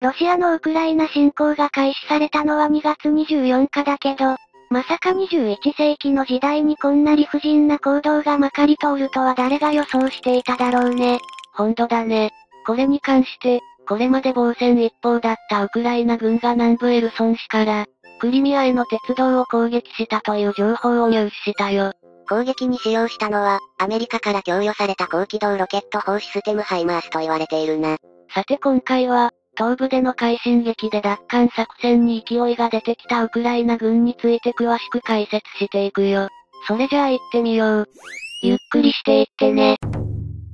ロシアのウクライナ侵攻が開始されたのは2月24日だけど、まさか21世紀の時代にこんな理不尽な行動がまかり通るとは誰が予想していただろうね。ほんとだね。これに関して、これまで防戦一方だったウクライナ軍が南部エルソン市から、クリミアへの鉄道を攻撃したという情報を入手したよ。攻撃に使用したのは、アメリカから供与された高機動ロケット砲システムハイマースと言われているな。さて今回は、東部での快進撃で奪還作戦に勢いが出てきたウクライナ軍について詳しく解説していくよ。それじゃあ行ってみよう。ゆっくりしていってね。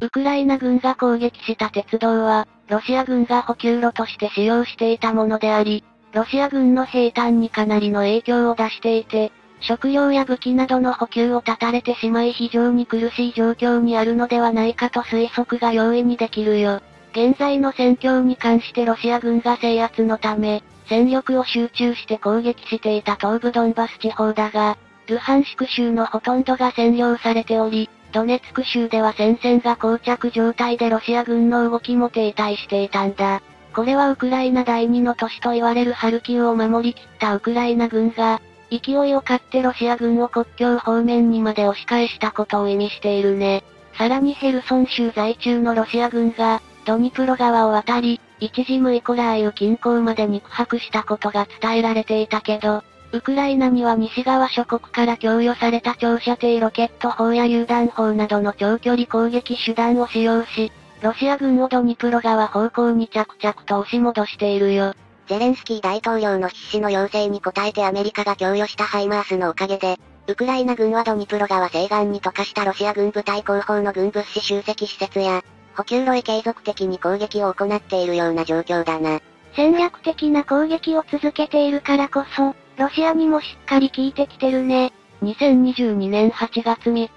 ウクライナ軍が攻撃した鉄道は、ロシア軍が補給路として使用していたものであり、ロシア軍の兵隊にかなりの影響を出していて、食料や武器などの補給を断たれてしまい非常に苦しい状況にあるのではないかと推測が容易にできるよ。現在の戦況に関してロシア軍が制圧のため、戦力を集中して攻撃していた東部ドンバス地方だが、ルハンシク州のほとんどが占領されており、ドネツク州では戦線が膠着状態でロシア軍の動きも停滞していたんだ。これはウクライナ第二の都市と言われるハルキウを守りきったウクライナ軍が、勢いを買ってロシア軍を国境方面にまで押し返したことを意味しているね。さらにヘルソン州在中のロシア軍が、ドニプロ川を渡り、一時ムイコラーイウ近郊まで肉薄したことが伝えられていたけど、ウクライナには西側諸国から供与された長射程ロケット砲や榴弾砲などの長距離攻撃手段を使用し、ロシア軍をドニプロ川方向に着々と押し戻しているよ。ゼレンスキー大統領の必死の要請に応えてアメリカが供与したハイマースのおかげで、ウクライナ軍はドニプロ川西岸に溶かしたロシア軍部隊後方の軍物資集積施設や、補給路へ継続的に攻撃を行っているような状況だな。戦略的な攻撃を続けているからこそ、ロシアにもしっかり効いてきてるね。2022年8月3日、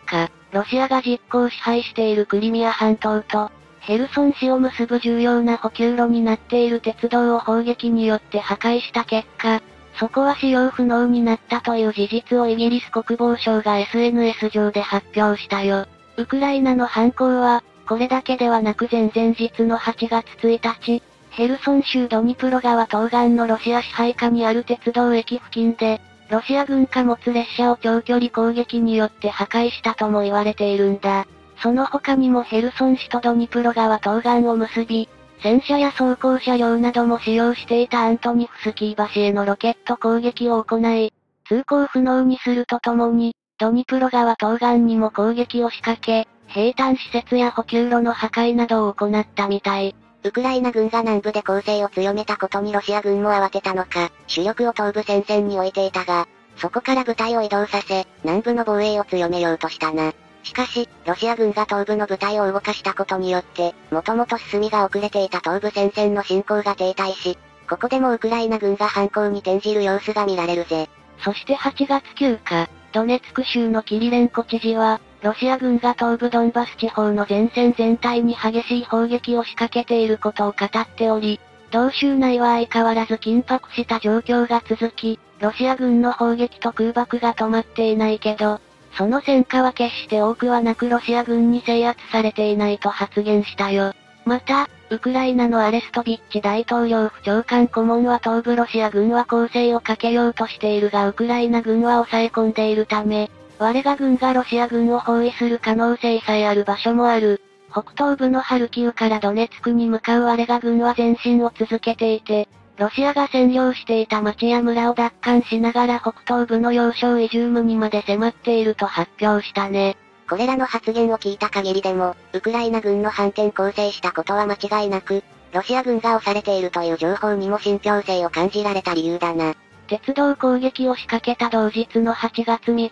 ロシアが実行支配しているクリミア半島と、ヘルソン市を結ぶ重要な補給路になっている鉄道を砲撃によって破壊した結果、そこは使用不能になったという事実をイギリス国防省が SNS 上で発表したよ。ウクライナの犯行は、これだけではなく前々日の8月1日、ヘルソン州ドニプロ川東岸のロシア支配下にある鉄道駅付近で、ロシア軍貨物列車を長距離攻撃によって破壊したとも言われているんだ。その他にもヘルソン市とドニプロ川東岸を結び、戦車や装甲車両なども使用していたアントニフスキー橋へのロケット攻撃を行い、通行不能にするとともに、ドニプロ川東岸にも攻撃を仕掛け、兵站施設や補給路の破壊などを行ったみたい。ウクライナ軍が南部で攻勢を強めたことにロシア軍も慌てたのか、主力を東部戦線に置いていたが、そこから部隊を移動させ、南部の防衛を強めようとしたな。しかし、ロシア軍が東部の部隊を動かしたことによって、もともと進みが遅れていた東部戦線の進行が停滞し、ここでもウクライナ軍が反攻に転じる様子が見られるぜ。そして8月9日、ドネツク州のキリレンコ知事は、ロシア軍が東部ドンバス地方の前線全体に激しい砲撃を仕掛けていることを語っており、同州内は相変わらず緊迫した状況が続き、ロシア軍の砲撃と空爆が止まっていないけど、その戦果は決して多くはなくロシア軍に制圧されていないと発言したよ。また、ウクライナのアレストビッチ大統領府長官顧問は東部ロシア軍は攻勢をかけようとしているがウクライナ軍は抑え込んでいるため、我が軍がロシア軍を包囲する可能性さえある場所もある。北東部のハルキウからドネツクに向かう我が軍は前進を続けていて、ロシアが占領していた町や村を奪還しながら北東部の要衝イジュームにまで迫っていると発表したね。これらの発言を聞いた限りでも、ウクライナ軍の反転攻勢したことは間違いなく、ロシア軍が押されているという情報にも信憑性を感じられた理由だな。鉄道攻撃を仕掛けた同日の8月3日、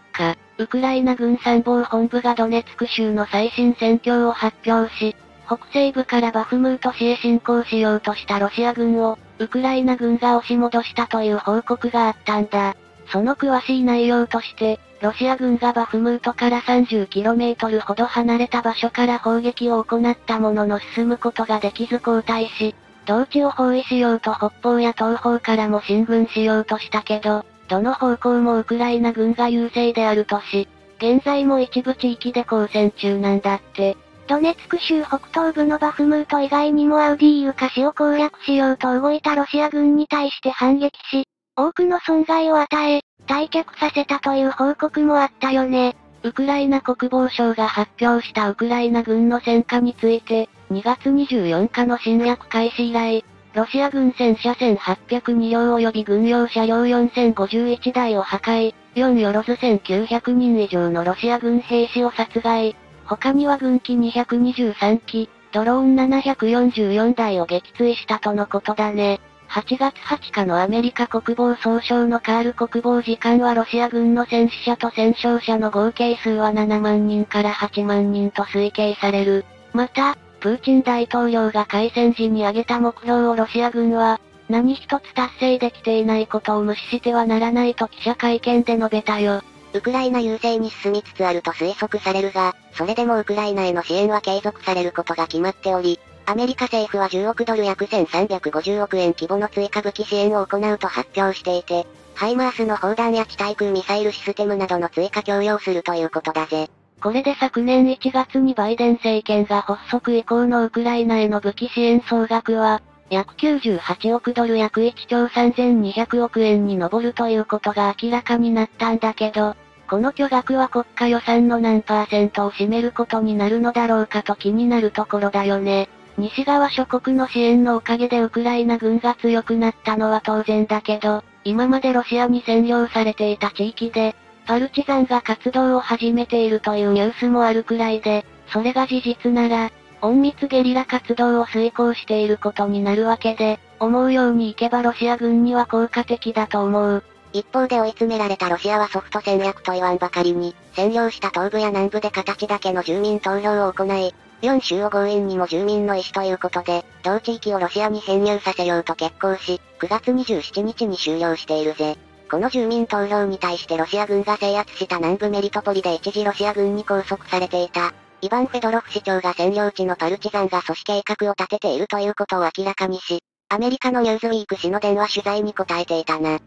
ウクライナ軍参謀本部がドネツク州の最新戦況を発表し、北西部からバフムート市へ侵攻しようとしたロシア軍を、ウクライナ軍が押し戻したという報告があったんだ。その詳しい内容として、ロシア軍がバフムートから 30km ほど離れた場所から砲撃を行ったものの進むことができず後退し、同地を包囲しようと北方や東方からも進軍しようとしたけど、どの方向もウクライナ軍が優勢であるとし、現在も一部地域で交戦中なんだって。ドネツク州北東部のバフムート以外にもアウディーユカ市を攻略しようと動いたロシア軍に対して反撃し、多くの損害を与え、退却させたという報告もあったよね。ウクライナ国防省が発表したウクライナ軍の戦果について、2月24日の侵略開始以来、ロシア軍戦車1802両及び軍用車両4051台を破壊、4よろず1900人以上のロシア軍兵士を殺害、他には軍機223機、ドローン744台を撃墜したとのことだね。8月20日のアメリカ国防総省のカール国防次官はロシア軍の戦死者と戦傷者の合計数は7万人から8万人と推計される。また、プーチン大統領が開戦時に挙げた目標をロシア軍は、何一つ達成できていないことを無視してはならないと記者会見で述べたよ。ウクライナ優勢に進みつつあると推測されるが、それでもウクライナへの支援は継続されることが決まっており、アメリカ政府は10億ドル約1350億円規模の追加武器支援を行うと発表していて、ハイマースの砲弾や地対空ミサイルシステムなどの追加供与するということだぜ。これで昨年1月にバイデン政権が発足以降のウクライナへの武器支援総額は、約98億ドル約1兆3200億円に上るということが明らかになったんだけど、この巨額は国家予算の何パーセントを占めることになるのだろうかと気になるところだよね。西側諸国の支援のおかげでウクライナ軍が強くなったのは当然だけど、今までロシアに占領されていた地域で、パルチザンが活動を始めているというニュースもあるくらいで、それが事実なら、隠密ゲリラ活動を遂行していることになるわけで、思うようにいけばロシア軍には効果的だと思う。一方で追い詰められたロシアはソフト戦略と言わんばかりに、占領した東部や南部で形だけの住民投票を行い、4州を強引にも住民の意思ということで、同地域をロシアに編入させようと決行し、9月27日に終了しているぜ。この住民投票に対してロシア軍が制圧した南部メリトポリで一時ロシア軍に拘束されていた。イバン・フェドロフ市長が占領地のパルチザンが組織計画を立てているということを明らかにし、アメリカのニューズウィーク氏の電話取材に答えていたな。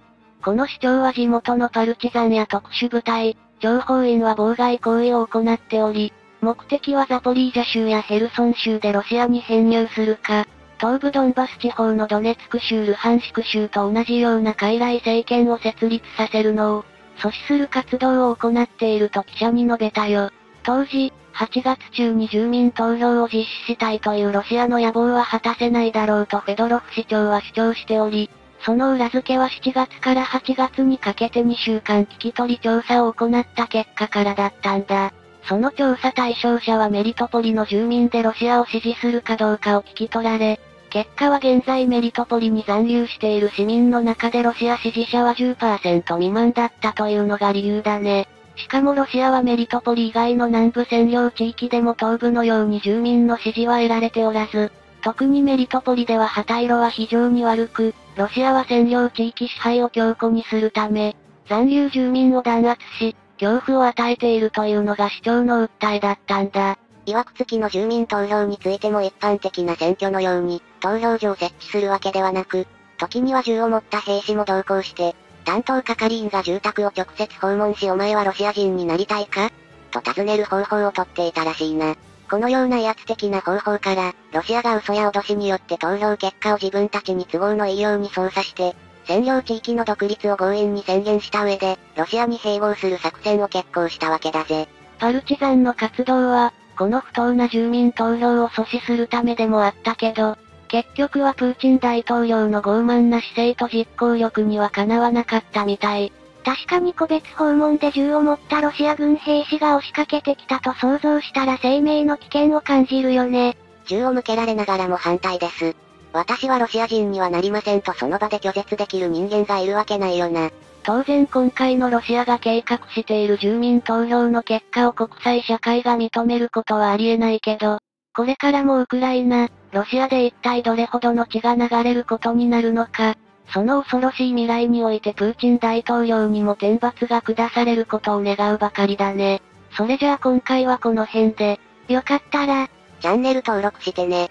この市長は地元のパルチザンや特殊部隊、情報員は妨害行為を行っており、目的はザポリージャ州やヘルソン州でロシアに編入するか、東部ドンバス地方のドネツク州ルハンシク州と同じような傀儡政権を設立させるのを、阻止する活動を行っていると記者に述べたよ。当時、8月中に住民投票を実施したいというロシアの野望は果たせないだろうとフェドロフ市長は主張しており、その裏付けは7月から8月にかけて2週間聞き取り調査を行った結果からだったんだ。その調査対象者はメリトポリの住民でロシアを支持するかどうかを聞き取られ、結果は現在メリトポリに残留している市民の中でロシア支持者は10%未満だったというのが理由だね。しかもロシアはメリトポリ以外の南部占領地域でも東部のように住民の支持は得られておらず、特にメリトポリでは旗色は非常に悪く、ロシアは占領地域支配を強固にするため、残留住民を弾圧し、恐怖を与えているというのが主張の訴えだったんだ。曰く付きの住民投票についても一般的な選挙のように、投票所を設置するわけではなく、時には銃を持った兵士も同行して、担当係員が住宅を直接訪問しお前はロシア人になりたいか？と尋ねる方法をとっていたらしいな。このような威圧的な方法から、ロシアが嘘や脅しによって投票結果を自分たちに都合のいいように操作して、占領地域の独立を強引に宣言した上で、ロシアに併合する作戦を決行したわけだぜ。パルチザンの活動は、この不当な住民投票を阻止するためでもあったけど、結局はプーチン大統領の傲慢な姿勢と実行力にはかなわなかったみたい。確かに個別訪問で銃を持ったロシア軍兵士が押しかけてきたと想像したら生命の危険を感じるよね。銃を向けられながらも反対です。私はロシア人にはなりませんとその場で拒絶できる人間がいるわけないよな。当然今回のロシアが計画している住民投票の結果を国際社会が認めることはありえないけど、これからもウクライナ、ロシアで一体どれほどの血が流れることになるのか、その恐ろしい未来においてプーチン大統領にも天罰が下されることを願うばかりだね。それじゃあ今回はこの辺で、よかったら、チャンネル登録してね。